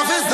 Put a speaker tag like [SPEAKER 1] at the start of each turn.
[SPEAKER 1] off his